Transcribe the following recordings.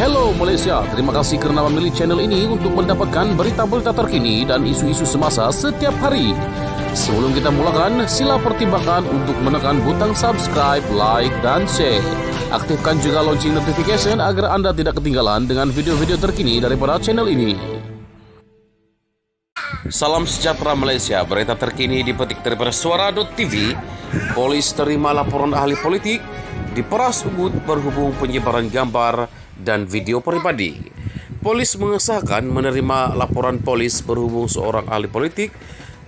Hello Malaysia, terima kasih kerana memilih channel ini untuk mendapatkan berita-berita terkini dan isu-isu semasa setiap hari. Sebelum kita mulakan, sila pertimbangkan untuk menekan butang subscribe, like dan share. Aktifkan juga lonceng notification agar anda tidak ketinggalan dengan video-video terkini daripada channel ini. Salam sejahtera Malaysia, berita terkini dipetik daripada suara.tv. Polis terima laporan ahli politik diperas Ubud berhubung penyebaran gambar dan video pribadi. Polis mengesahkan menerima laporan polis berhubung seorang ahli politik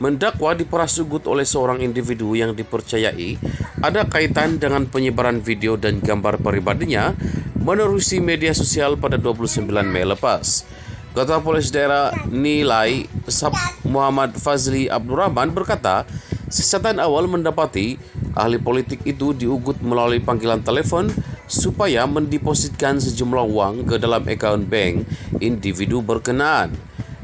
mendakwa diperasugut oleh seorang individu yang dipercayai ada kaitan dengan penyebaran video dan gambar pribadinya menerusi media sosial pada 29 Mei lepas. Ketua Polis Daerah Nilai Sab Muhammad Fazli Abdul Rahman berkata, siasatan awal mendapati ahli politik itu diugut melalui panggilan telefon supaya mendepositkan sejumlah wang ke dalam akaun bank individu berkenaan.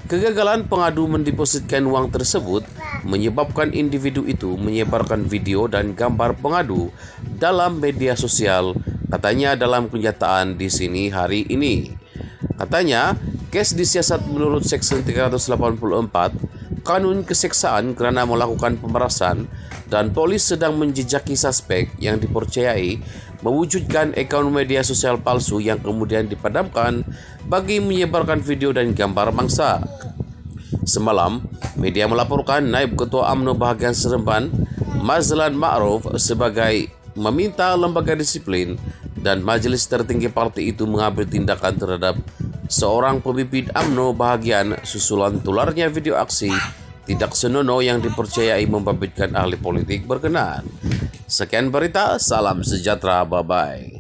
Kegagalan pengadu mendepositkan wang tersebut menyebabkan individu itu menyebarkan video dan gambar pengadu dalam media sosial, katanya dalam kenyataan di sini hari ini. Katanya, kes disiasat menurut Seksi 384 Kanun Keseksaan kerana melakukan pemerasan dan polis sedang menjejaki suspek yang dipercayai mewujudkan akaun media sosial palsu yang kemudian dipadamkan bagi menyebarkan video dan gambar mangsa. Semalam, media melaporkan Naib Ketua UMNO Bahagian Seremban, Mazlan Ma'ruf sebagai meminta lembaga disiplin dan majlis tertinggi parti itu mengambil tindakan terhadap seorang pemimpin UMNO bahagian susulan tularnya video aksi tidak senonoh yang dipercayai membabitkan ahli politik berkenaan. Sekian berita, salam sejahtera, bye-bye.